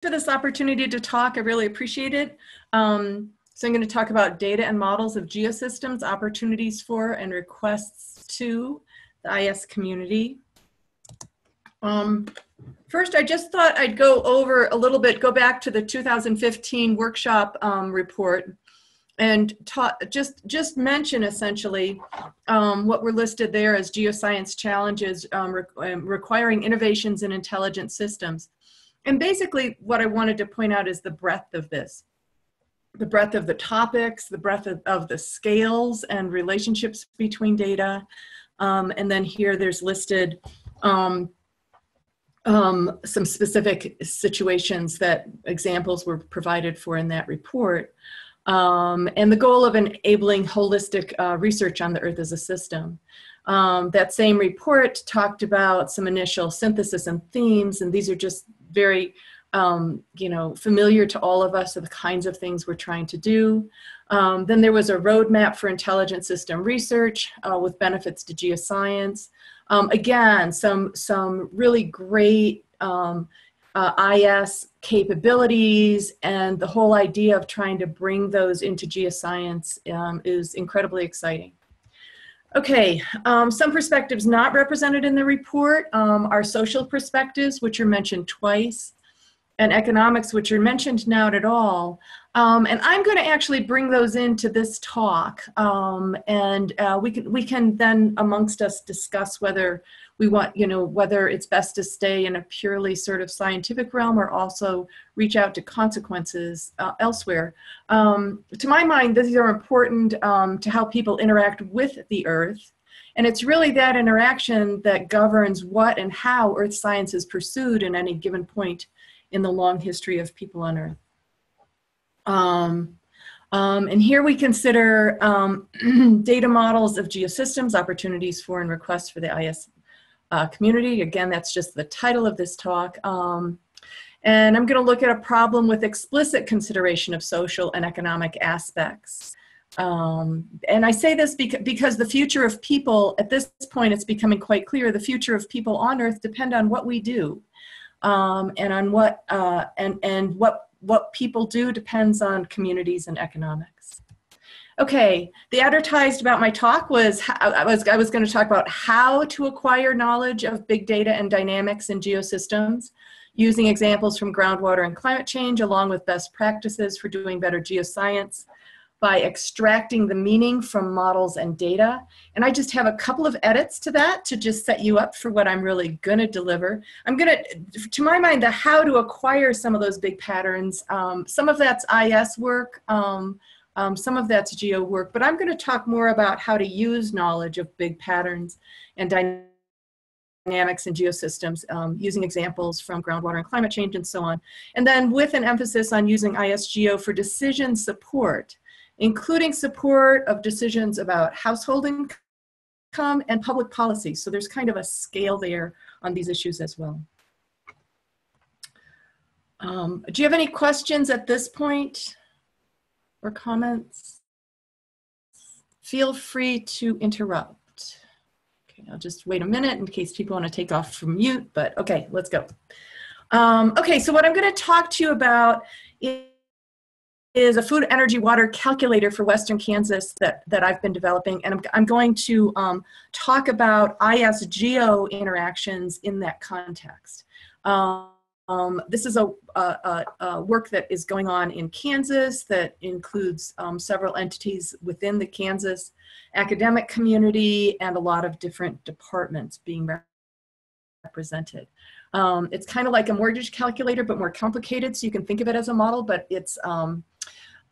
for this opportunity to talk. I really appreciate it. Um, so I'm going to talk about data and models of geosystems, opportunities for and requests to the IS community. Um, first, I just thought I'd go over a little bit, go back to the 2015 workshop um, report and just, just mention essentially um, what were listed there as geoscience challenges um, re um, requiring innovations in intelligent systems. And basically what I wanted to point out is the breadth of this. The breadth of the topics, the breadth of, of the scales and relationships between data. Um, and then here there's listed um, um, some specific situations that examples were provided for in that report. Um, and the goal of enabling holistic uh, research on the Earth as a system. Um, that same report talked about some initial synthesis and themes, and these are just very um, you know, familiar to all of us of the kinds of things we're trying to do. Um, then there was a roadmap for intelligent system research uh, with benefits to geoscience. Um, again, some, some really great um, uh, IS capabilities and the whole idea of trying to bring those into geoscience um, is incredibly exciting. Okay, um, some perspectives not represented in the report um, are social perspectives, which are mentioned twice, and economics, which are mentioned not at all. Um, and I'm going to actually bring those into this talk, um, and uh, we can we can then amongst us discuss whether we want, you know, whether it's best to stay in a purely sort of scientific realm or also reach out to consequences uh, elsewhere. Um, to my mind, these are important um, to how people interact with the earth. And it's really that interaction that governs what and how earth science is pursued in any given point in the long history of people on earth. Um, um, and here we consider um, data models of geosystems, opportunities for and requests for the IS uh, community. Again, that's just the title of this talk. Um, and I'm going to look at a problem with explicit consideration of social and economic aspects. Um, and I say this because, because the future of people, at this point, it's becoming quite clear, the future of people on Earth depend on what we do. Um, and on what, uh, and, and what, what people do depends on communities and economics. Okay, the advertised about my talk was I was I was going to talk about how to acquire knowledge of big data and dynamics in geosystems using examples from groundwater and climate change along with best practices for doing better geoscience by extracting the meaning from models and data. And I just have a couple of edits to that to just set you up for what I'm really gonna deliver. I'm gonna, to my mind, the how to acquire some of those big patterns. Um, some of that's IS work. Um, um, some of that's geo work, but I'm going to talk more about how to use knowledge of big patterns and dynamics in geosystems um, using examples from groundwater and climate change and so on. And then with an emphasis on using ISGeo for decision support, including support of decisions about household income and public policy. So there's kind of a scale there on these issues as well. Um, do you have any questions at this point? Or comments? Feel free to interrupt. Okay, I'll just wait a minute in case people want to take off from mute, but okay, let's go. Um, okay, so what I'm going to talk to you about is, a food, energy, water calculator for Western Kansas that, that I've been developing, and I'm, I'm going to um, talk about IS-GEO interactions in that context. Um, um, this is a, a, a, work that is going on in Kansas that includes um, several entities within the Kansas academic community and a lot of different departments being represented. Um, it's kind of like a mortgage calculator, but more complicated, so you can think of it as a model, but it's, um,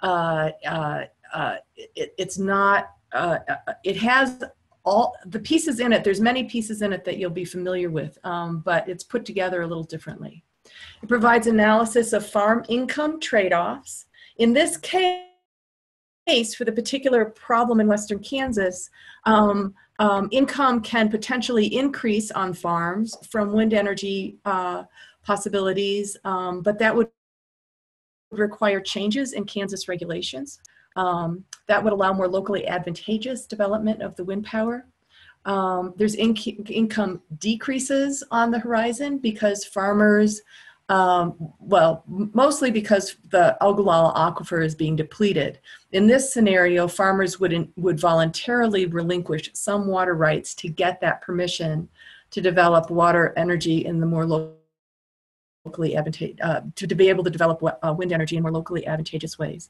uh, uh, uh, it, it's not, uh, uh, it has all the pieces in it, there's many pieces in it that you'll be familiar with, um, but it's put together a little differently. It provides analysis of farm income trade-offs. In this case, for the particular problem in Western Kansas, um, um, income can potentially increase on farms from wind energy uh, possibilities, um, but that would require changes in Kansas regulations. Um, that would allow more locally advantageous development of the wind power. Um, there's in income decreases on the horizon because farmers Um, well, mostly because the Ogallala aquifer is being depleted. In this scenario, farmers would, would voluntarily relinquish some water rights to get that permission to develop water energy in the more locally advantageous, uh, to, to be able to develop uh, wind energy in more locally advantageous ways.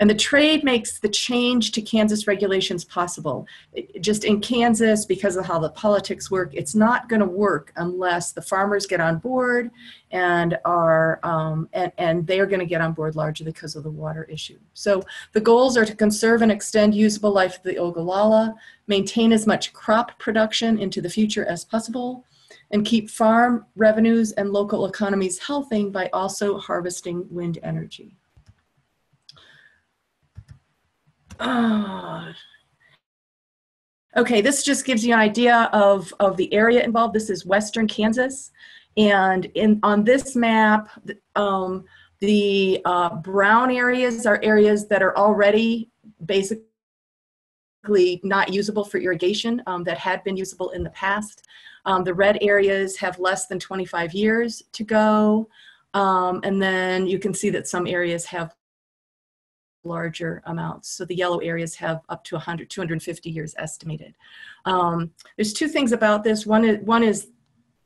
And the trade makes the change to Kansas regulations possible. It, just in Kansas, because of how the politics work, it's not going to work unless the farmers get on board and are um, and, and they are going to get on board largely because of the water issue. So the goals are to conserve and extend usable life of the Ogallala, maintain as much crop production into the future as possible, and keep farm revenues and local economies healthy by also harvesting wind energy. Oh. Okay, this just gives you an idea of, of the area involved. This is western Kansas. And in on this map, um, the uh, brown areas are areas that are already basically not usable for irrigation um, that had been usable in the past. Um, the red areas have less than 25 years to go. Um, and then you can see that some areas have larger amounts. So the yellow areas have up to 100, 250 years estimated. Um, there's two things about this. One is, one is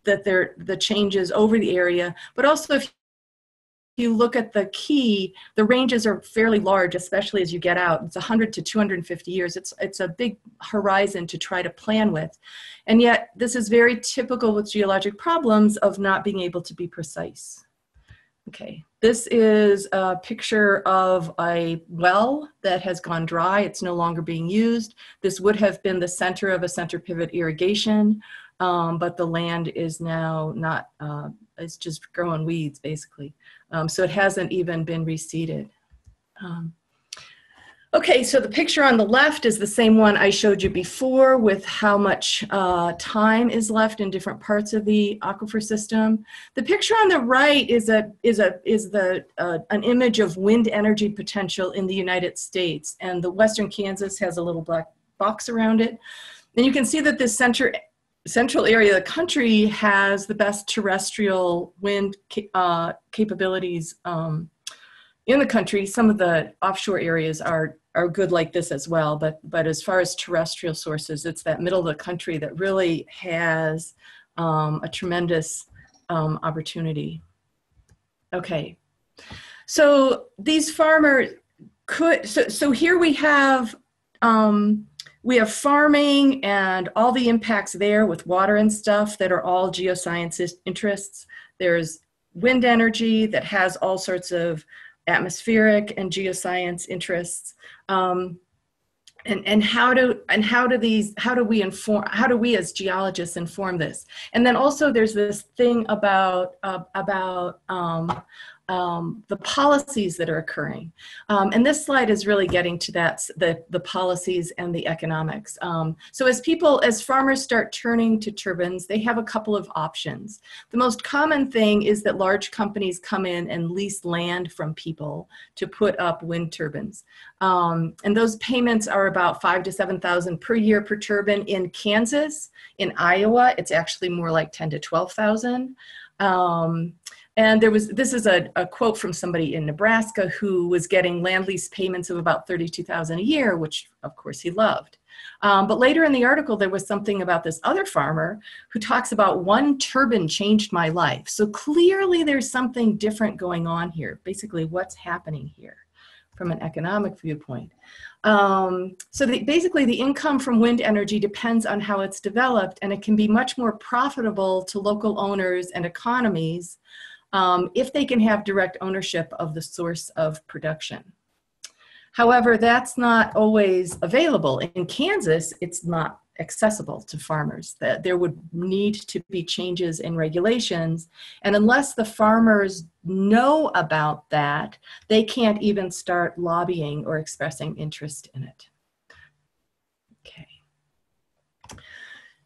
that there the changes over the area, but also if you look at the key, the ranges are fairly large, especially as you get out. It's 100 to 250 years. It's, it's a big horizon to try to plan with. And yet, this is very typical with geologic problems of not being able to be precise. Okay, this is a picture of a well that has gone dry. It's no longer being used. This would have been the center of a center pivot irrigation, um, but the land is now not, uh, it's just growing weeds basically. Um, so it hasn't even been reseeded. Um, Okay, so the picture on the left is the same one I showed you before with how much uh, time is left in different parts of the aquifer system. The picture on the right is a is a is the uh, an image of wind energy potential in the United States, and the Western Kansas has a little black box around it. And you can see that this center central area of the country has the best terrestrial wind uh, capabilities um, in the country. Some of the offshore areas are are good like this as well. But but as far as terrestrial sources, it's that middle of the country that really has um, a tremendous um, opportunity. Okay, so these farmers could so so here we have. Um, we have farming and all the impacts there with water and stuff that are all geoscience interests. There's wind energy that has all sorts of atmospheric and geoscience interests. Um, and and how do and how do these how do we inform how do we as geologists inform this? And then also there's this thing about uh, about um, um, the policies that are occurring. Um, and this slide is really getting to that, the, the policies and the economics. Um, so as people, as farmers start turning to turbines, they have a couple of options. The most common thing is that large companies come in and lease land from people to put up wind turbines. Um, and those payments are about five to 7,000 per year per turbine in Kansas. In Iowa, it's actually more like 10 to 12,000. Um, and there was, this is a, a quote from somebody in Nebraska who was getting land lease payments of about 32,000 a year, which of course he loved. Um, but later in the article, there was something about this other farmer who talks about one turbine changed my life. So clearly there's something different going on here. Basically, what's happening here from an economic viewpoint. Um, so the, basically the income from wind energy depends on how it's developed and it can be much more profitable to local owners and economies um, if they can have direct ownership of the source of production. However, that's not always available. In Kansas, it's not accessible to farmers. That there would need to be changes in regulations, and unless the farmers know about that, they can't even start lobbying or expressing interest in it.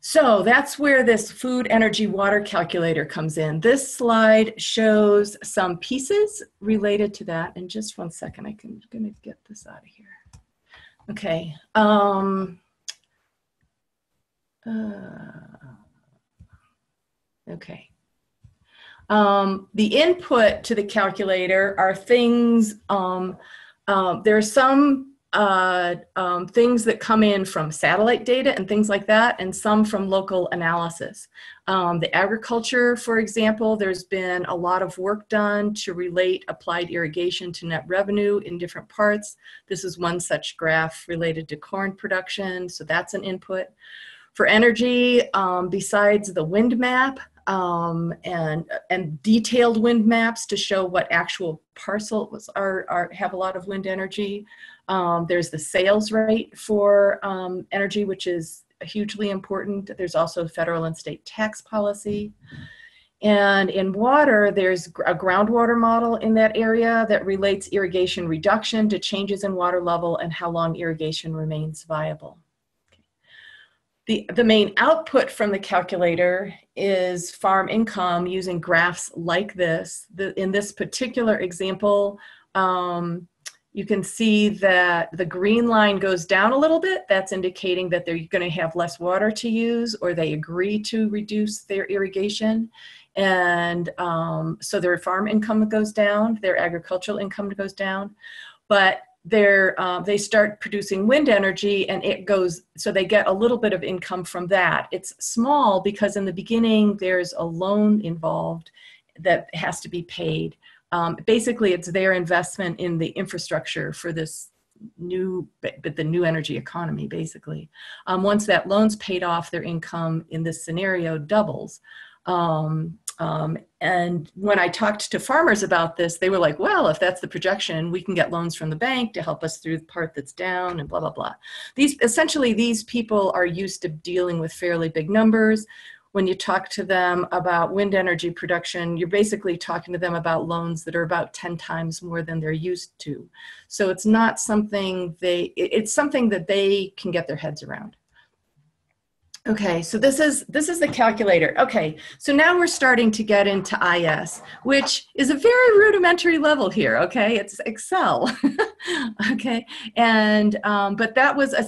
So that's where this food, energy, water calculator comes in. This slide shows some pieces related to that. In just one second, I can gonna get this out of here. Okay. Um, uh, okay. Um, the input to the calculator are things, um, um, there are some uh, um, things that come in from satellite data and things like that, and some from local analysis. Um, the agriculture, for example, there's been a lot of work done to relate applied irrigation to net revenue in different parts. This is one such graph related to corn production, so that's an input. For energy, um, besides the wind map, um, and and detailed wind maps to show what actual parcels are, are have a lot of wind energy. Um, there's the sales rate for um, energy, which is hugely important. There's also federal and state tax policy. And in water, there's a groundwater model in that area that relates irrigation reduction to changes in water level and how long irrigation remains viable. The, the main output from the calculator is farm income using graphs like this. The, in this particular example, um, you can see that the green line goes down a little bit. That's indicating that they're going to have less water to use or they agree to reduce their irrigation. And um, so their farm income goes down, their agricultural income goes down. But they're, uh, they start producing wind energy and it goes, so they get a little bit of income from that. It's small because in the beginning there's a loan involved that has to be paid. Um, basically, it's their investment in the infrastructure for this new, but the new energy economy, basically. Um, once that loan's paid off, their income in this scenario doubles. Um, um, and when I talked to farmers about this, they were like, well, if that's the projection, we can get loans from the bank to help us through the part that's down and blah, blah, blah. These, essentially, these people are used to dealing with fairly big numbers when you talk to them about wind energy production, you're basically talking to them about loans that are about 10 times more than they're used to. So it's not something they, it's something that they can get their heads around. Okay, so this is this is the calculator. Okay, so now we're starting to get into IS, which is a very rudimentary level here. Okay, it's Excel. okay, and um, but that was a,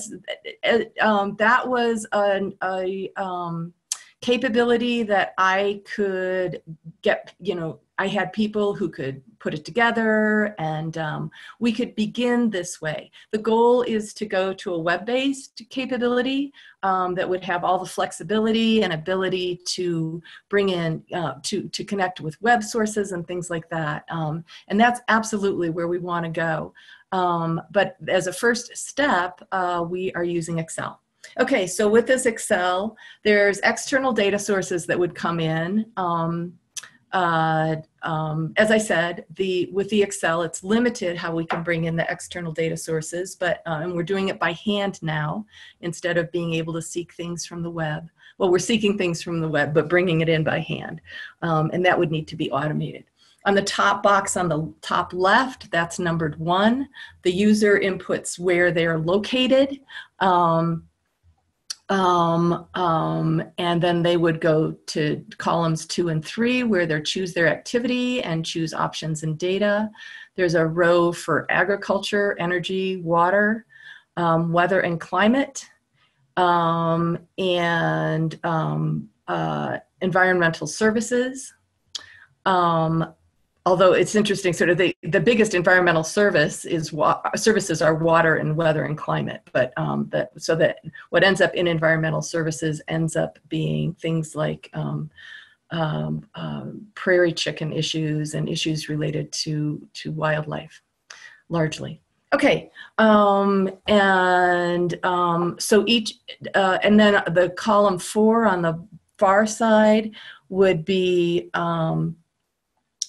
a um, that was a um, capability that I could get, you know, I had people who could put it together and um, we could begin this way. The goal is to go to a web-based capability um, that would have all the flexibility and ability to bring in, uh, to, to connect with web sources and things like that. Um, and that's absolutely where we want to go. Um, but as a first step, uh, we are using Excel. Okay, so with this Excel, there's external data sources that would come in. Um, uh, um, as I said, the with the Excel, it's limited how we can bring in the external data sources, but uh, and we're doing it by hand now instead of being able to seek things from the web. Well, we're seeking things from the web, but bringing it in by hand, um, and that would need to be automated. On the top box on the top left, that's numbered one. The user inputs where they're located. Um, um, um, and then they would go to columns two and three where they choose their activity and choose options and data. There's a row for agriculture, energy, water, um, weather and climate, um, and um, uh, environmental services. Um, although it's interesting, sort of the, the biggest environmental service is wa- services are water and weather and climate. But um, that so that what ends up in environmental services ends up being things like um, um, um prairie chicken issues and issues related to to wildlife, largely. Okay, um, and um, so each, uh, and then the column four on the far side would be um,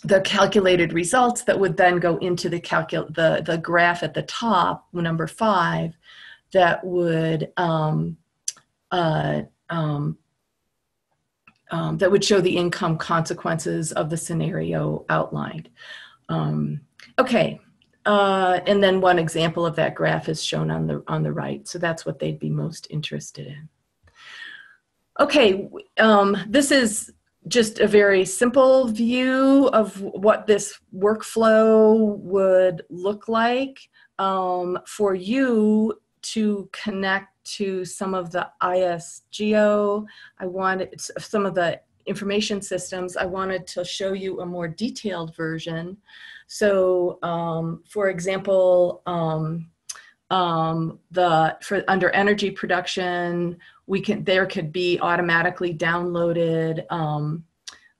the calculated results that would then go into the calcul the the graph at the top, number five, that would um, uh, um, um, that would show the income consequences of the scenario outlined. Um, okay, uh, and then one example of that graph is shown on the on the right. So that's what they'd be most interested in. Okay, um, this is just a very simple view of what this workflow would look like um, for you to connect to some of the ISGeo. I wanted some of the information systems, I wanted to show you a more detailed version. So, um, for example, um, um, the for under energy production, we can there could be automatically downloaded um,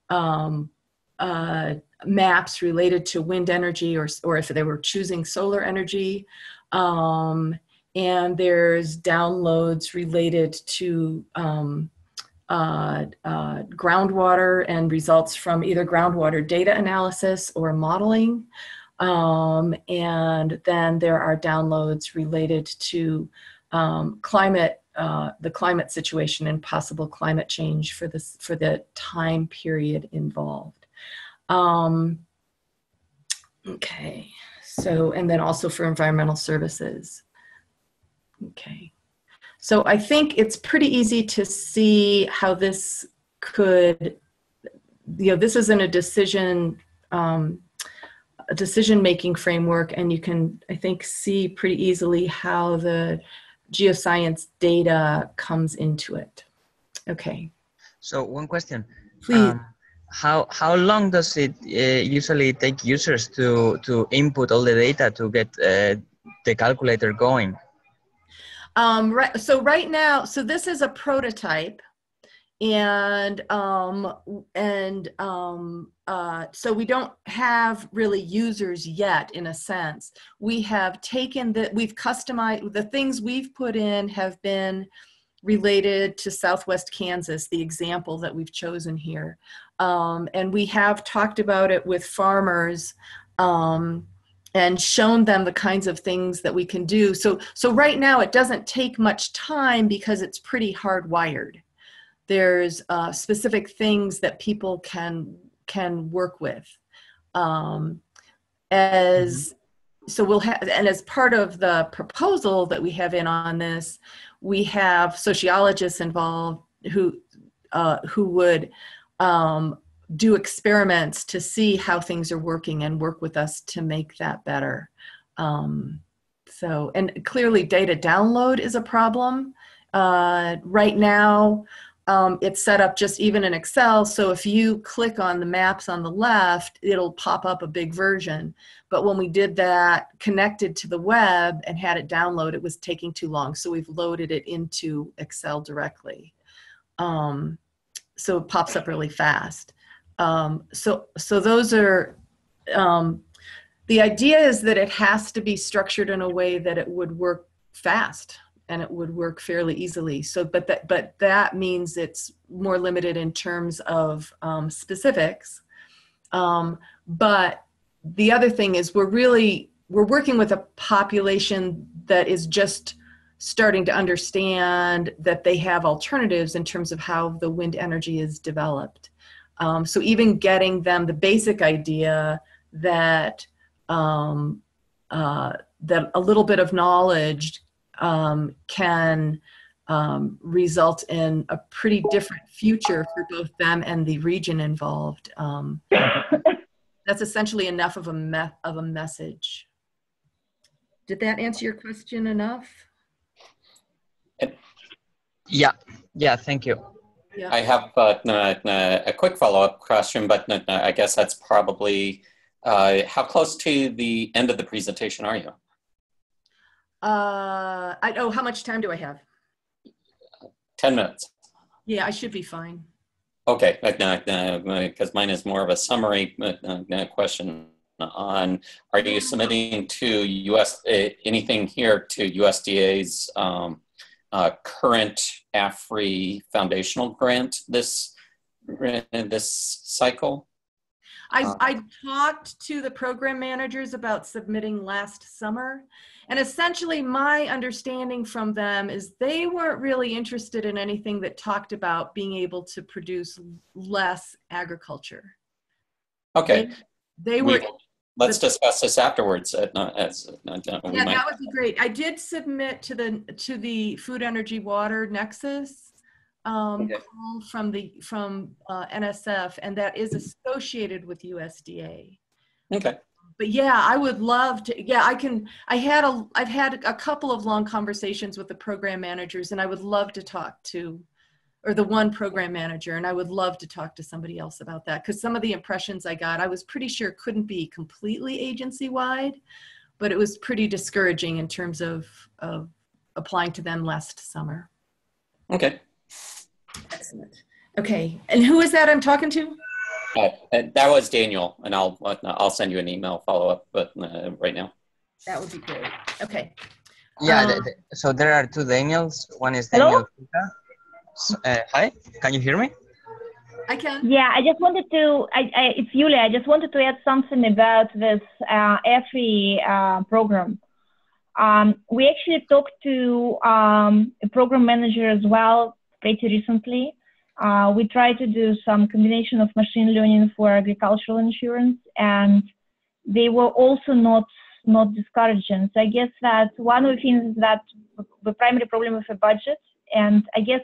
um, uh, maps related to wind energy, or or if they were choosing solar energy. Um, and there's downloads related to um, uh, uh, groundwater and results from either groundwater data analysis or modeling. Um, and then there are downloads related to um, climate, uh, the climate situation and possible climate change for this for the time period involved. Um, okay, so and then also for environmental services. Okay. So I think it's pretty easy to see how this could, you know, this isn't a decision, um, a decision-making framework, and you can, I think, see pretty easily how the geoscience data comes into it. Okay. So one question. Please. Um, how how long does it uh, usually take users to to input all the data to get uh, the calculator going? Um, right, so right now, so this is a prototype and um and um uh so we don't have really users yet in a sense we have taken the we've customized the things we've put in have been related to southwest kansas the example that we've chosen here um, and we have talked about it with farmers um, and shown them the kinds of things that we can do. So, so right now it doesn't take much time because it's pretty hardwired. There's uh, specific things that people can can work with. Um, as mm-hmm. so we'll have and as part of the proposal that we have in on this, we have sociologists involved who uh, who would um, do experiments to see how things are working and work with us to make that better. Um, so, and clearly data download is a problem. Uh, right now, um, it's set up just even in Excel. So if you click on the maps on the left, it'll pop up a big version. But when we did that connected to the web and had it download, it was taking too long. So we've loaded it into Excel directly. Um, so it pops up really fast. Um, so, so those are, um, the idea is that it has to be structured in a way that it would work fast and it would work fairly easily. So, but that, but that means it's more limited in terms of um, specifics. Um, but the other thing is we're really, we're working with a population that is just starting to understand that they have alternatives in terms of how the wind energy is developed. Um, so even getting them the basic idea that um, uh, that a little bit of knowledge um, can um, result in a pretty different future for both them and the region involved. Um, that's essentially enough of a me- of a message. Did that answer your question enough? Yeah, yeah, thank you. Yeah. I have uh, a quick follow-up question, but I guess that's probably uh, how close to the end of the presentation are you? Uh, I oh, how much time do I have? Ten minutes. Yeah, I should be fine. Okay, because mine is more of a summary uh, question on are you submitting to US uh, anything here to USDA's um, uh, current AFRI foundational grant this this cycle? I, uh, I talked to the program managers about submitting last summer. And essentially, my understanding from them is they weren't really interested in anything that talked about being able to produce less agriculture. Okay. They, they were let's discuss this afterwards. As, uh, yeah, might... that would be great. I did submit to the to the Food Energy Water Nexus um, okay. call from the from uh, NSF, and that is associated with USDA. Okay. But yeah, I would love to. Yeah, I can. I had a. I've had a couple of long conversations with the program managers, and I would love to talk to or the one program manager. And I would love to talk to somebody else about that because some of the impressions I got, I was pretty sure couldn't be completely agency wide, but it was pretty discouraging in terms of, of applying to them last summer. Okay. Excellent. Okay. And who is that I'm talking to? Uh, that was Daniel, and I'll I'll send you an email follow up, but uh, right now. That would be great. Okay. Yeah. Um, the- the- so there are two Daniels. One is Daniel. Kuka. S- Uh, hi. Can you hear me? I can. Yeah, I just wanted to, I, I, it's Yulia, I just wanted to add something about this uh, AFRI uh, program. Um, we actually talked to um, a program manager as well pretty recently. Uh, we tried to do some combination of machine learning for agricultural insurance, and they were also not not discouraging. So I guess that one of the things is that the primary problem with the budget, and I guess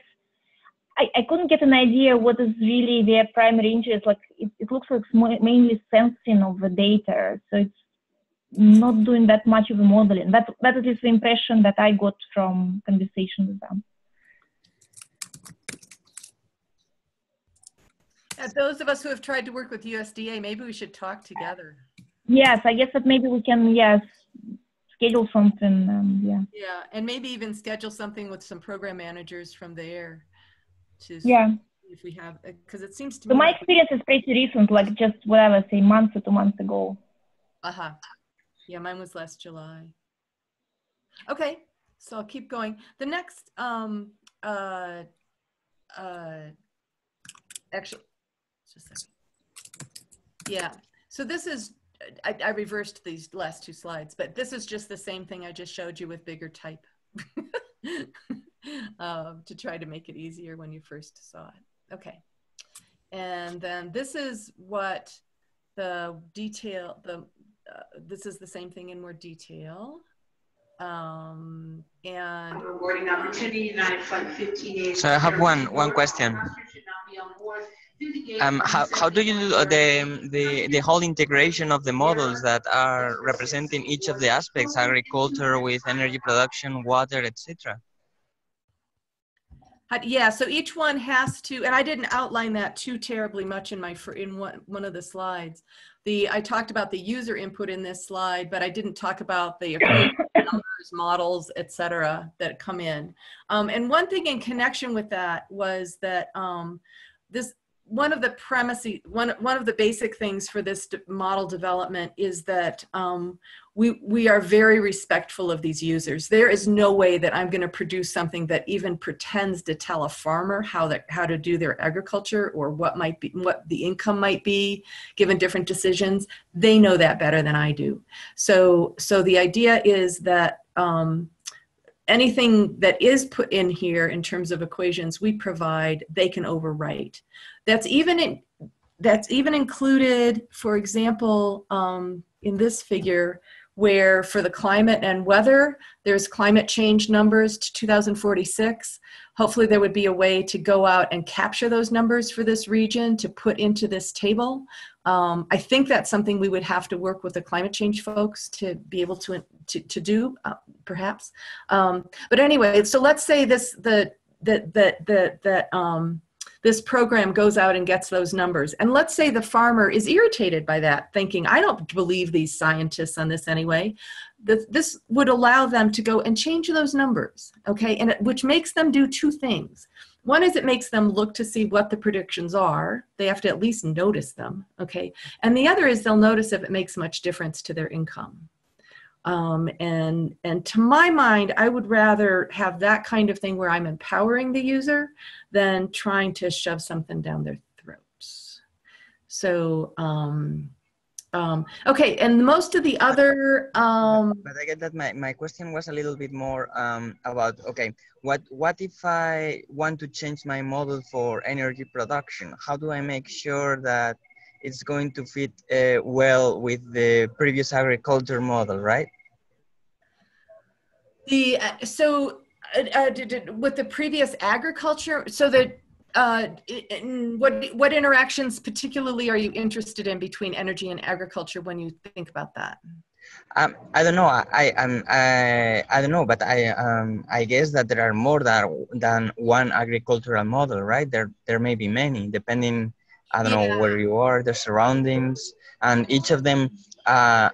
I, I couldn't get an idea what is really their primary interest. Like it, it looks like mainly sensing of the data, so it's not doing that much of the modeling. That that is the impression that I got from conversation with them. Uh, those of us who have tried to work with USDA, maybe we should talk together. Yes, I guess that maybe we can yes schedule something. Um, yeah. Yeah, and maybe even schedule something with some program managers from there to Yeah. see if we have, because it seems to So my experience is pretty recent, like just whatever, say months or two months ago. Uh-huh. Yeah, mine was last July. Okay, so I'll keep going. The next, um, uh, uh, actually, just a second. Yeah, so this is, I, I reversed these last two slides, but this is just the same thing I just showed you with bigger type. um, to try to make it easier when you first saw it. Okay. And then this is what the detail, the uh, this is the same thing in more detail. Um, and rewarding opportunity, United Fund 15 days. So I have one- one question. Um, how, how do you do the, the, the whole integration of the models that are representing each of the aspects, agriculture with energy production, water, etc.? Uh, Yeah, so each one has to, and I didn't outline that too terribly much in my, fir- in one, one of the slides. The, I talked about the user input in this slide, but I didn't talk about the numbers, models, et cetera, that come in. Um, and one thing in connection with that was that um, this, one of the premises, one, one of the basic things for this de- model development is that um, we, we are very respectful of these users. There is no way that I'm going to produce something that even pretends to tell a farmer how that how to do their agriculture or what might be what the income might be given different decisions. They know that better than I do. So so the idea is that um, anything that is put in here in terms of equations we provide, they can overwrite. That's even in, that's even included, for example, um, in this figure, where for the climate and weather, there's climate change numbers to 2046. Hopefully there would be a way to go out and capture those numbers for this region to put into this table. Um, I think that's something we would have to work with the climate change folks to be able to, to, to do, uh, perhaps. Um, but anyway, so let's say this, the, the, the, the, that, um, this program goes out and gets those numbers. And let's say the farmer is irritated by that, thinking, I don't believe these scientists on this anyway. This, would allow them to go and change those numbers, okay? And it, which makes them do two things. One is it makes them look to see what the predictions are. They have to at least notice them, okay? And the other is they'll notice if it makes much difference to their income. Um, and and to my mind, I would rather have that kind of thing where I'm empowering the user than trying to shove something down their throats. So um, um, okay, and most of the other um, But I get that my, my question was a little bit more um, about, okay, what, what if I want to change my model for energy production? How do I make sure that it's going to fit uh, well with the previous agriculture model, right? The uh, so uh, uh, did, did- with the previous agriculture, so that uh, in what what interactions particularly are you interested in between energy and agriculture when you think about that? Um, I don't know. I, I, um, I, I don't know, but I, um, I guess that there are more than than one agricultural model, right? There, there may be many, depending. I don't Yeah. know where you are, the surroundings, and each of them uh,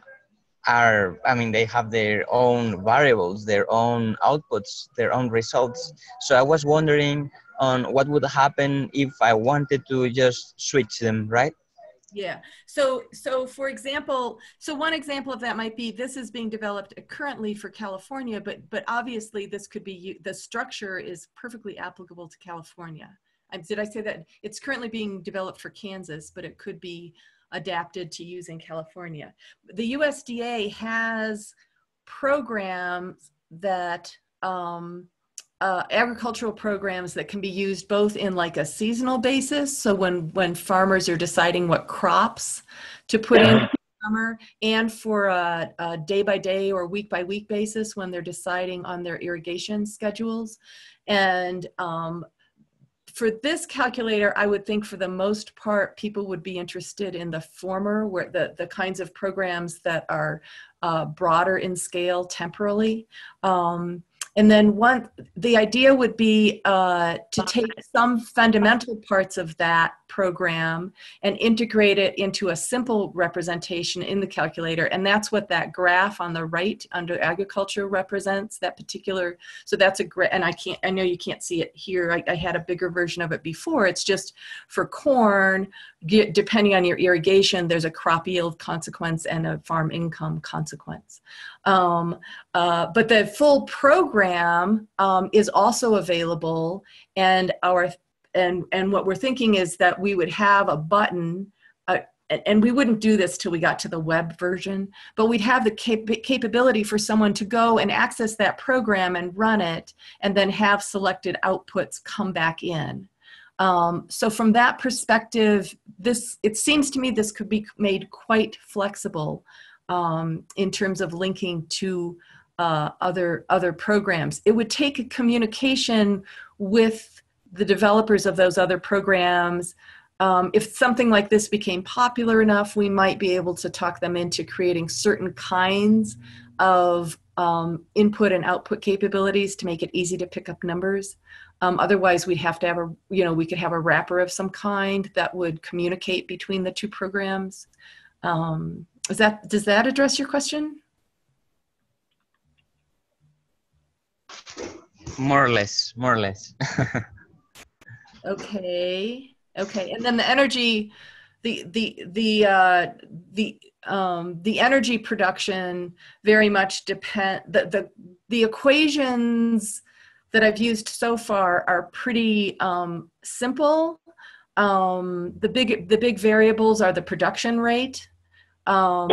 are. I mean, they have their own variables, their own outputs, their own results. So I was wondering on what would happen if I wanted to just switch them, right? Yeah. So, so for example, so one example of that might be this is being developed currently for California, but but obviously this could be the structure is perfectly applicable to California. Did I say that it's currently being developed for Kansas, but it could be adapted to use in California. The USDA has programs that um, uh, agricultural programs that can be used both in like a seasonal basis. So when when farmers are deciding what crops to put in summer, and for a, a day by day or week by week basis when they're deciding on their irrigation schedules. And um, for this calculator, I would think for the most part, people would be interested in the former, where the, the kinds of programs that are uh, broader in scale temporally. Um, and then one, the idea would be uh, to take some fundamental parts of that program and integrate it into a simple representation in the calculator. And that's what that graph on the right under agriculture represents, that particular, so that's a great, and I can't, I know you can't see it here. I, I had a bigger version of it before. It's just for corn, ge- depending on your irrigation, there's a crop yield consequence and a farm income consequence. Um, uh, but the full program um, is also available, and our and and what we're thinking is that we would have a button. Uh, and- we wouldn't do this till we got to the web version, but we'd have the cap- capability for someone to go and access that program and run it, and then have selected outputs come back in. Um, so from that perspective, this it seems to me this could be made quite flexible um, in terms of linking to uh, other other programs. It would take a communication with the developers of those other programs. Um, if something like this became popular enough, we might be able to talk them into creating certain kinds of um, input and output capabilities to make it easy to pick up numbers. Um, otherwise, we'd have to have a, you know, we could have a wrapper of some kind that would communicate between the two programs. Um, is that, does that address your question? More or less, more or less. Okay, okay, and then the energy, the the the uh, the um, the energy production very much depend the the the equations that I've used so far are pretty um, simple. Um, the big the big variables are the production rate. Um,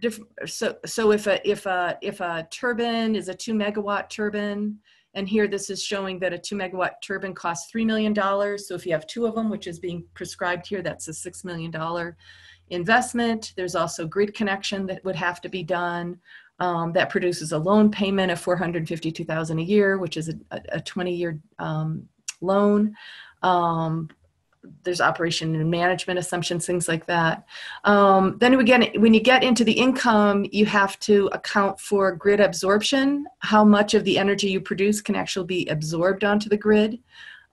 diff- so so if a if a if a turbine is a two megawatt turbine and here this is showing that a two megawatt turbine costs $3 million. So if you have two of them, which is being prescribed here, that's a $6 million investment. There's also grid connection that would have to be done. Um, that produces a loan payment of 452,000 a year, which is a, a 20 year um, loan. Um, there's operation and management assumptions, things like that. Um, then again, when you get into the income, you have to account for grid absorption, how much of the energy you produce can actually be absorbed onto the grid.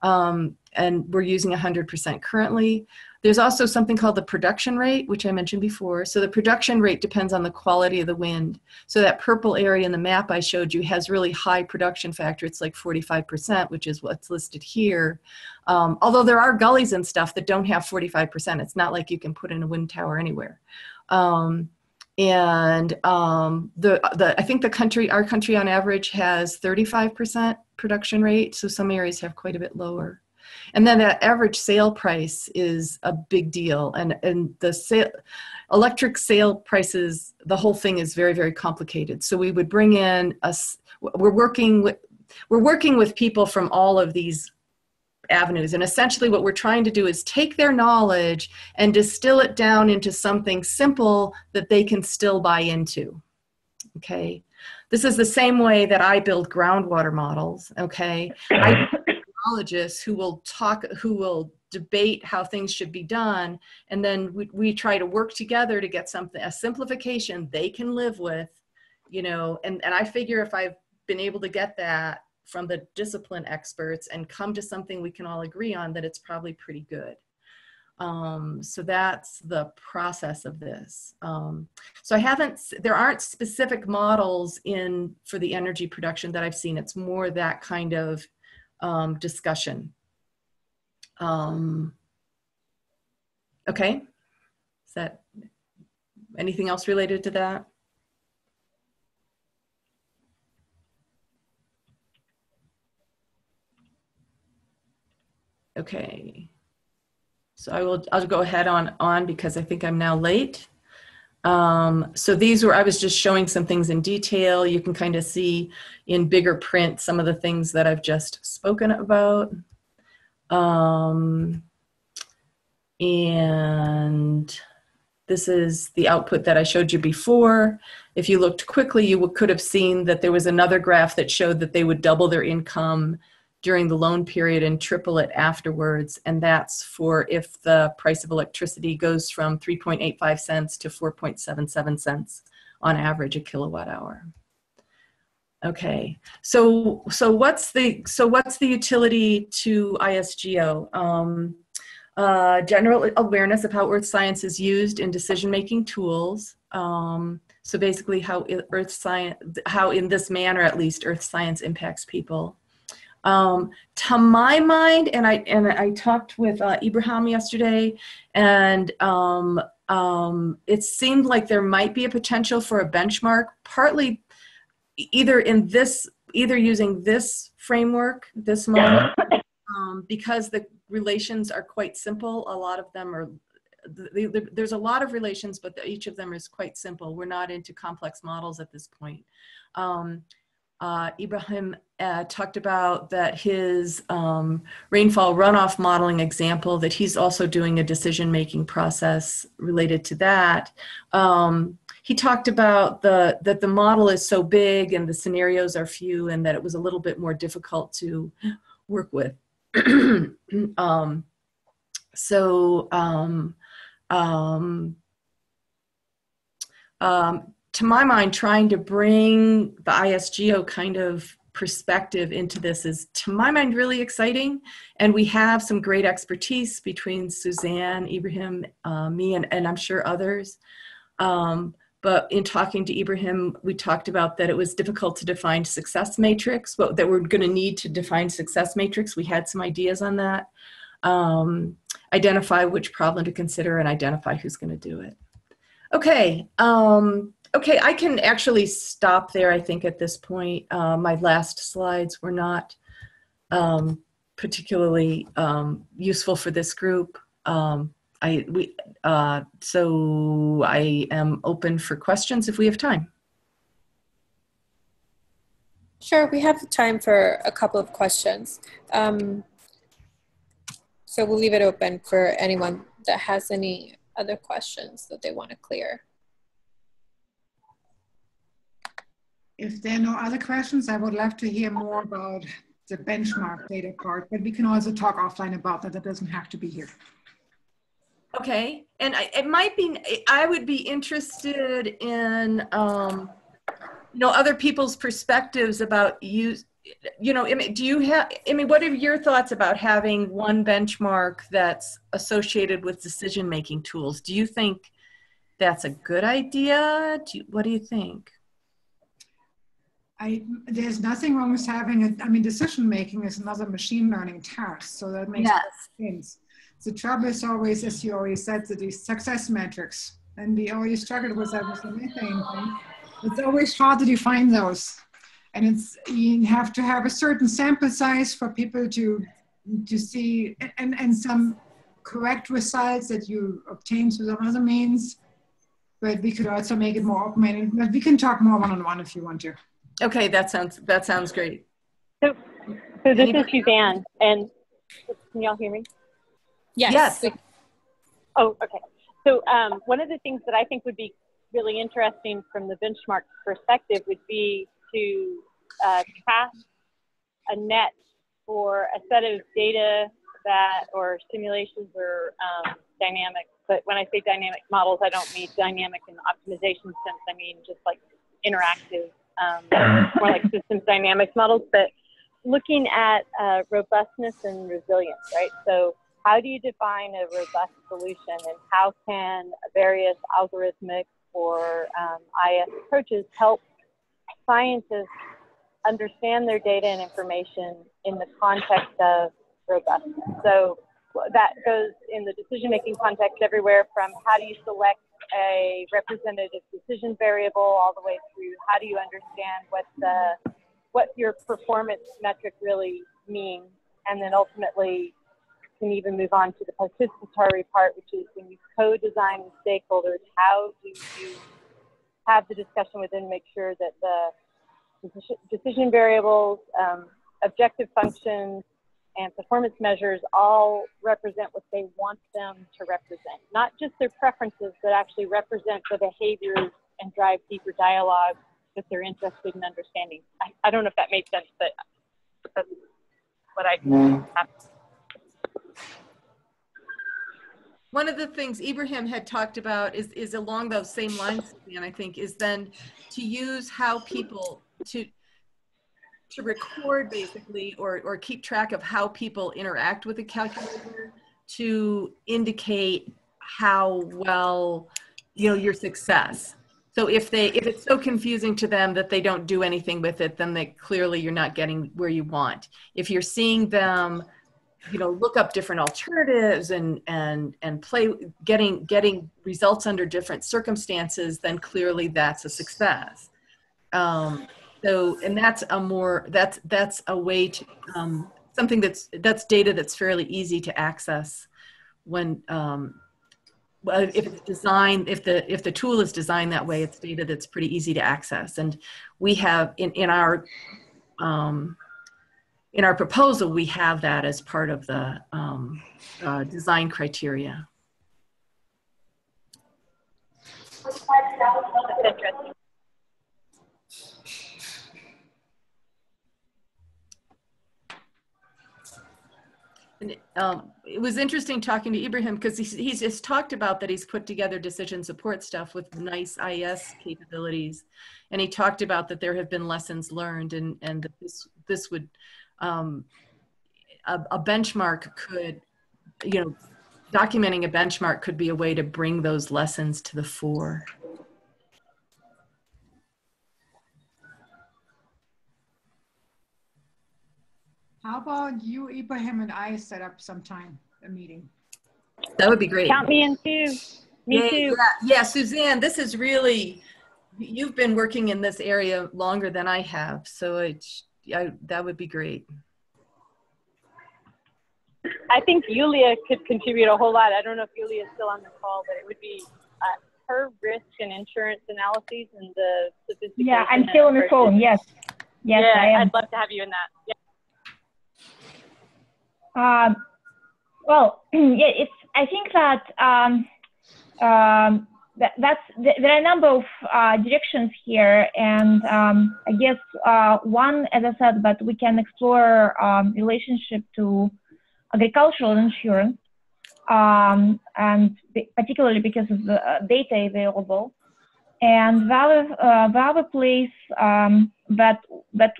Um, and we're using 100% currently. There's also something called the production rate, which I mentioned before. So the production rate depends on the quality of the wind. So that purple area in the map I showed you has really high production factor. It's like 45%, which is what's listed here. Um, although there are gullies and stuff that don't have 45%. It's not like you can put in a wind tower anywhere. Um, and um, the, the I think the country, our country on average has 35% production rate. So some areas have quite a bit lower. And then that average sale price is a big deal. And, and the sale, electric sale prices, the whole thing is very, very complicated. So we would bring in us, we're working with, we're working with people from all of these avenues. And essentially what we're trying to do is take their knowledge and distill it down into something simple that they can still buy into. Okay. This is the same way that I build groundwater models. Okay. I geologists who will talk, who will debate how things should be done and then we, we try to work together to get something a simplification they can live with you know and, and i figure if i've been able to get that from the discipline experts and come to something we can all agree on that it's probably pretty good um, so that's the process of this. Um, so I haven't, there aren't specific models in for the energy production that I've seen. It's more that kind of um, discussion. Um, okay, is that anything else related to that? Okay. So I will, I'll go ahead on, on because I think I'm now late. Um, so these were, I was just showing some things in detail. You can kind of see in bigger print some of the things that I've just spoken about. Um, and this is the output that I showed you before. If you looked quickly, you could have seen that there was another graph that showed that they would double their income during the loan period and triple it afterwards. And that's for if the price of electricity goes from 3.85 cents to 4.77 cents on average a kilowatt hour. Okay, so so what's the so what's the utility to IS-GEO? Um, uh, general awareness of how earth science is used in decision-making tools. Um, so basically, how earth science, how in this manner at least, earth science impacts people. Um, to my mind, and I and I talked with uh, Ibrahim yesterday, and um, um, it seemed like there might be a potential for a benchmark, partly either in this, either using this framework, this model, um, because the relations are quite simple. A lot of them are. The, the, there's a lot of relations, but the, each of them is quite simple. We're not into complex models at this point. Um, uh, Ibrahim uh, talked about that his um, rainfall runoff modeling example, that he's also doing a decision making process related to that. Um, he talked about the that the model is so big and the scenarios are few and that it was a little bit more difficult to work with. um, so um, um, um, to my mind, trying to bring the IS-GEO kind of perspective into this is, to my mind, really exciting. And we have some great expertise between Suzanne, Ibrahim, uh, me, and, and I'm sure others. Um, but in talking to Ibrahim, we talked about that it was difficult to define success metrics, but that we're going to need to define success metrics. We had some ideas on that. Um, identify which problem to consider and identify who's going to do it. Okay, um, Okay, I can actually stop there, I think, at this point. Uh, my last slides were not um, particularly um, useful for this group. Um, I, we, uh, so I am open for questions if we have time. Sure, we have time for a couple of questions. Um, so we'll leave it open for anyone that has any other questions that they want to clear. If there are no other questions, I would love to hear more about the benchmark data part, but we can also talk offline about that. That doesn't have to be here. Okay, and I, it might be, I would be interested in, um, you know, other people's perspectives about you, you know, do you have, I mean, what are your thoughts about having one benchmark that's associated with decision-making tools? Do you think that's a good idea? Do you, what do you think? I, there's nothing wrong with having it. I mean, decision making is another machine learning task, so that makes yes. sense. The trouble is always, as you always said, the success metrics, and we always struggled with that with the methane thing. It's always hard to define those, and it's you have to have a certain sample size for people to to see, and and some correct results that you obtain through some other means. But we could also make it more open, and we can talk more one on one if you want to. Okay, that sounds that sounds great. So, so this Anybody? is Suzanne, and can y'all hear me? Yes. Yes. Oh, okay. So um, one of the things that I think would be really interesting from the benchmark perspective would be to uh, cast a net for a set of data that, or simulations or um, dynamic. But when I say dynamic models, I don't mean dynamic in the optimization sense. I mean just like interactive, um, more like systems dynamics models. But looking at uh, robustness and resilience, right? So how do you define a robust solution and how can various algorithmic or um, IS approaches help scientists understand their data and information in the context of robustness. So that goes in the decision-making context everywhere from how do you select a representative decision variable all the way through. How do you understand what the what your performance metric really means? And then ultimately can even move on to the participatory part which is when you co-design with stakeholders how do you have the discussion with them make sure that the decision variables um, objective functions and performance measures all represent what they want them to represent, not just their preferences, but actually represent the behaviors and drive deeper dialogue that they're interested in understanding. I, I don't know if that made sense, but that's what I mm-hmm. have. One of the things Ibrahim had talked about is, is along those same lines, and I think, is then to use how people to to record basically or, or keep track of how people interact with the calculator to indicate how well you know your success. So if they if it's so confusing to them that they don't do anything with it then they clearly you're not getting where you want. If you're seeing them you know look up different alternatives and and and play getting getting results under different circumstances then clearly that's a success. Um, so and that's a more that's that's a way to um, something that's that's data that's fairly easy to access when um, well, if it's designed if the if the tool is designed that way it's data that's pretty easy to access. And we have in in our um, in our proposal we have that as part of the um, uh, design criteria That's interesting. And um, it was interesting talking to Ibrahim because he's, he's just talked about that he's put together decision support stuff with nice IS capabilities. And he talked about that there have been lessons learned and, and that this, this would, um, a, a benchmark could, you know, documenting a benchmark could be a way to bring those lessons to the fore. How about you, Ibrahim, and I set up sometime a meeting? That would be great. Count me in too. Me yeah, too. Yeah, yeah, Suzanne, this is really, you've been working in this area longer than I have, so it's, I, that would be great. I think Yulia could contribute a whole lot. I don't know if Yulia is still on the call, but it would be uh, her risk and insurance analyses and the sophistication. Yeah, I'm still on the phone. Yes. Yes, yeah, I am. I'd love to have you in that. Yeah. Um, well, yeah, it's. I think that um, um, that, that's there are a number of uh, directions here, and um, I guess uh, one, as I said, but we can explore um, relationship to agricultural insurance, um, and particularly because of the uh, data available. And the other, uh, the other place that that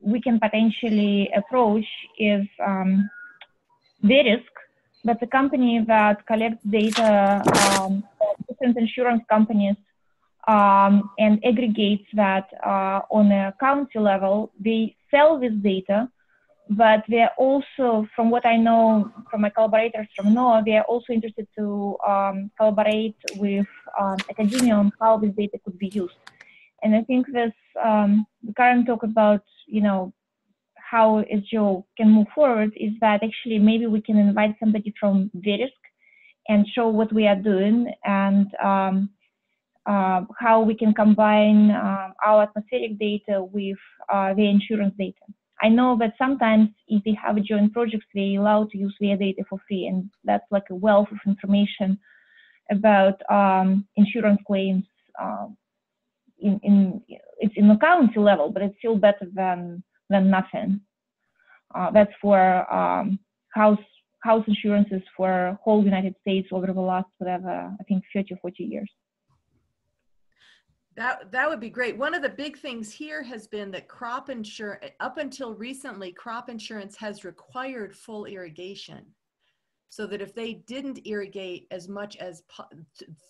we can potentially approach is um, Verisk, that's a company that collects data um, different insurance companies um, and aggregates that uh, on a county level. They sell this data, but they're also, from what I know from my collaborators from NOAA, they are also interested to um, collaborate with um, academia on how this data could be used. And I think this um, the current talk about, you know, how IS-GEO can move forward is that actually maybe we can invite somebody from Verisk and show what we are doing and um, uh, how we can combine uh, our atmospheric data with uh, the insurance data. I know that sometimes if they have a joint projects, they allow to use their data for free, and that's like a wealth of information about um, insurance claims. Uh, in, in it's in the county level, but it's still better than than nothing. Uh, that's for um, house house insurances for whole United States over the last whatever I think 30 or 40 years. That, that would be great. One of the big things here has been that crop insurance, up until recently, crop insurance has required full irrigation. So that if they didn't irrigate as much as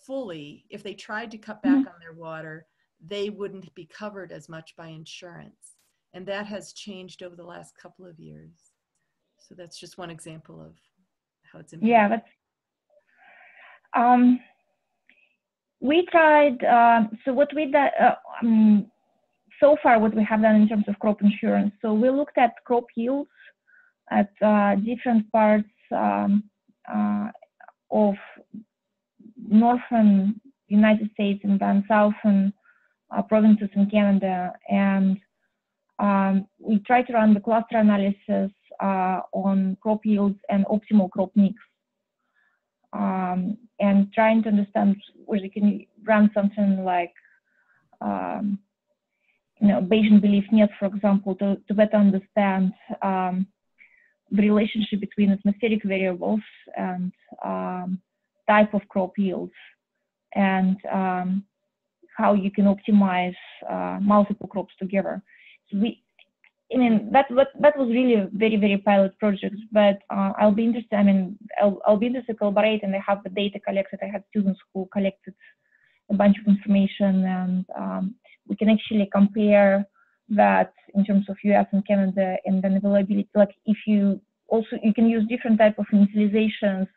fully, if they tried to cut back mm-hmm. on their water, they wouldn't be covered as much by insurance. And that has changed over the last couple of years. So that's just one example of how it's impacted. Yeah, that's um, we tried, uh, so what we uh, um, so far what we have done in terms of crop insurance, so we looked at crop yields at uh, different parts um, uh, of northern United States and then southern uh, provinces in Canada. And um, we try to run the cluster analysis uh, on crop yields and optimal crop mix um, and trying to understand where you can run something like um, you know Bayesian belief net, for example, to, to better understand um, the relationship between atmospheric variables and um, type of crop yields and um, how you can optimize uh, multiple crops together. We, I mean, that, that, that was really a very, very pilot project, but uh, I'll be interested, I mean, I'll, I'll be interested to collaborate and I have the data collected. I had students who collected a bunch of information and um, we can actually compare that in terms of US and Canada and then availability, like if you also, you can use different type of initializations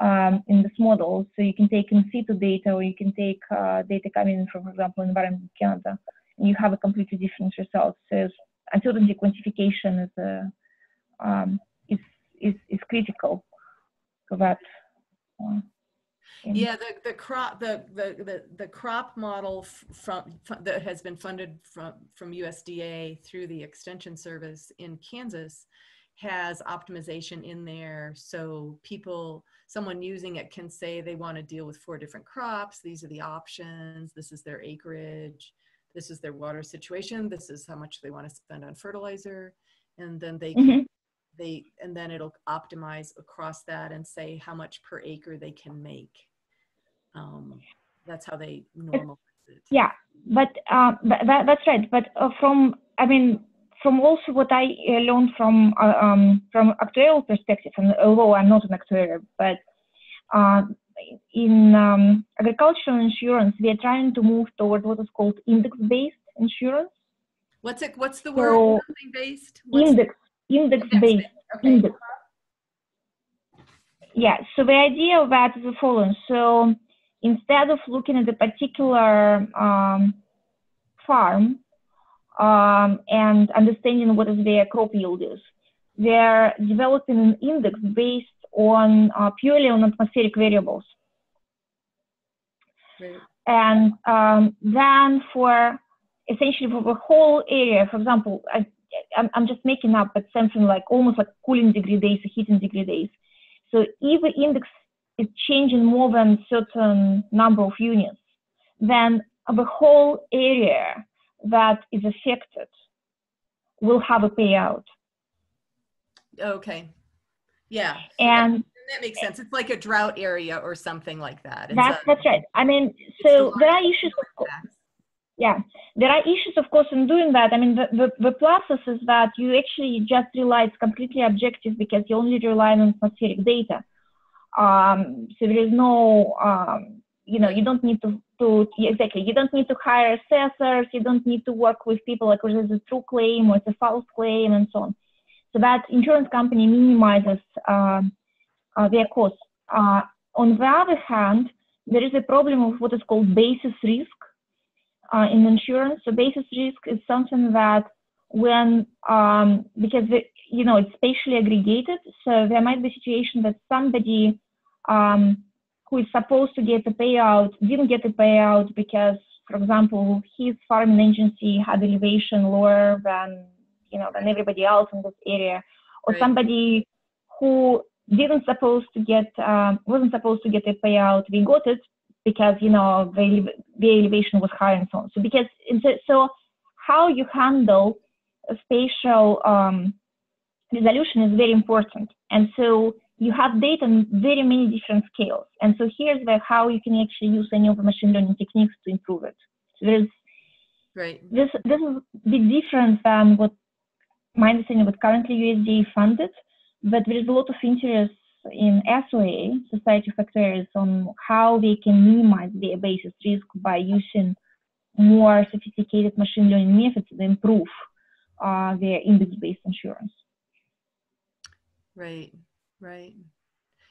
um, in this model. So you can take in situ data or you can take uh, data coming from, for example, environment in Canada, you have a completely different result. So uncertainty quantification is a, um, is, is, is critical for that. Uh, yeah, the, the crop the, the, the, the crop model from, from that has been funded from from USDA through the Extension Service in Kansas has optimization in there. So people, someone using it can say they want to deal with four different crops. These are the options. This is their acreage this is their water situation this is how much they want to spend on fertilizer. And then they mm-hmm. they and then it'll optimize across that and say how much per acre they can make. Um, that's how they normalize it. Yeah but uh, that, that's right. But uh, from i mean from also what I uh, learned from uh, um, from actuarial perspective, and although I'm not an actuary, but uh, in um, agricultural insurance, we are trying to move toward what is called index-based insurance. What's it? What's the word? So, based? index, index-based, okay. index. Yeah. So the idea of that is the following. So instead of looking at a particular um, farm um, and understanding what is their crop yield is, they're developing an index based on uh, purely on atmospheric variables. Right. And um, then for essentially for the whole area, for example, I, I'm, I'm just making up, but something like almost like cooling degree days or heating degree days. So if the index is changing more than certain number of units, then the whole area that is affected will have a payout. Okay. Yeah. And that, that makes sense. It's like a drought area or something like that. It's that's, a, that's right. I mean, so there are issues. Of, yeah, there are issues, of course, in doing that. I mean, the, the, the pluses is that you actually just rely, it's completely objective because you only rely on atmospheric data. Um, so there is no, um, you know, you don't need to, to, exactly, you don't need to hire assessors, you don't need to work with people like whether it's a true claim or it's a false claim and so on. So that insurance company minimizes uh, uh, their costs. Uh, on the other hand, there is a problem of what is called basis risk in insurance. So basis risk is something that when, um, because, the, you know, it's spatially aggregated, so there might be a situation that somebody um, who is supposed to get a payout didn't get a payout because, for example, his farming agency had elevation lower than you know than everybody else in this area or right. somebody who didn't supposed to get um, wasn't supposed to get a payout we got it because you know the, the elevation was high and so on so because so how you handle spatial um, resolution is very important and so you have data on very many different scales. And so here's where how you can actually use any of the machine learning techniques to improve it. So there's Right. this this is a bit different than what my understanding what currently USDA funded, but there is a lot of interest in SOA, Society of Actuaries, on how they can minimize their basis risk by using more sophisticated machine learning methods to improve uh, their index-based insurance. Right, right.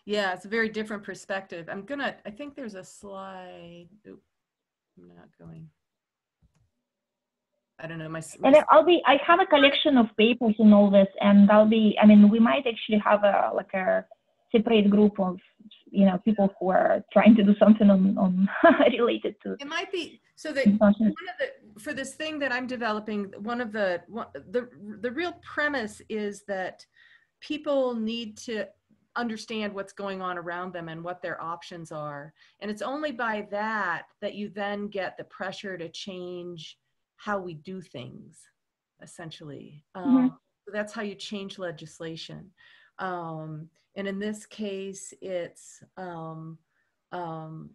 Yeah, it's a very different perspective. I'm gonna, I think there's a slide. Oop, I'm not going. I don't know, my. And I'll be, I have a collection of papers and all this, and I'll be, I mean, we might actually have a, like a separate group of, you know, people who are trying to do something on, on related to It might be, so that, one of the, for this thing that I'm developing, one of the, one, the, the real premise is that people need to understand what's going on around them and what their options are. And it's only by that that you then get the pressure to change how we do things, essentially. Um, so that's how you change legislation. Um, and in this case, it's um, um,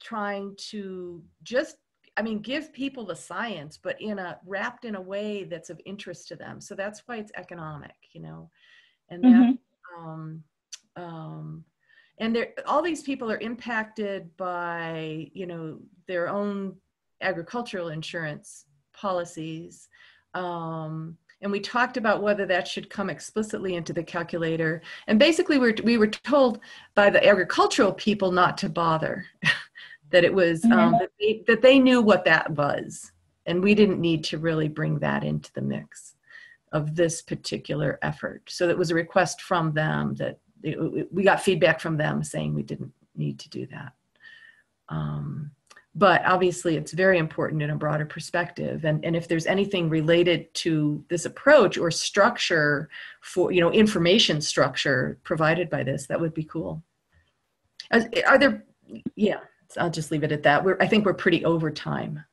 trying to just I mean, give people the science, but in a wrapped in a way that's of interest to them. So that's why it's economic, you know, and that, Mhm. um, um, and there, all these people are impacted by, you know, their own agricultural insurance policies. Um, and we talked about whether that should come explicitly into the calculator. And basically, we were, we were told by the agricultural people not to bother. that it was um, that, they, that they knew what that was, and we didn't need to really bring that into the mix of this particular effort. So it was a request from them that it, we got feedback from them saying we didn't need to do that. Um, but obviously, it's very important in a broader perspective. And, and if there's anything related to this approach or structure for, you know, information structure provided by this, that would be cool. Are, there, yeah, I'll just leave it at that. We're, I think we're pretty over time.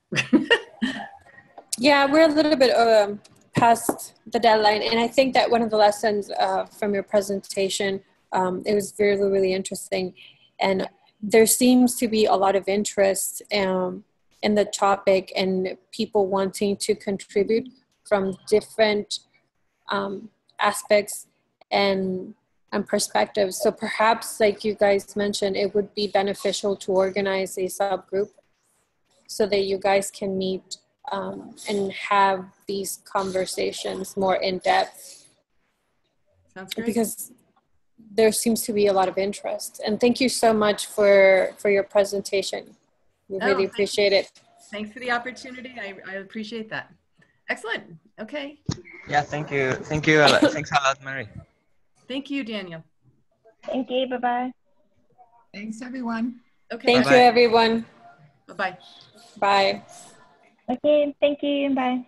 Yeah, we're a little bit um, past the deadline, and I think that one of the lessons uh, from your presentation, um, it was really, really interesting, and there seems to be a lot of interest um, in the topic and people wanting to contribute from different um, aspects and and perspectives. So perhaps, like you guys mentioned, it would be beneficial to organize a subgroup so that you guys can meet um, and have these conversations more in depth Sounds great. because there seems to be a lot of interest. And thank you so much for for your presentation. We Oh, really thank appreciate it. Thanks for the opportunity. I, I appreciate that. Excellent. Okay. Yeah, thank you. Thank you. Thanks a lot, Mary. Thank you, Daniel. Thank you. Bye bye. Thanks, everyone. Okay. Thank Bye-bye. you, everyone. Bye-bye. Bye. Okay. Thank you. Bye.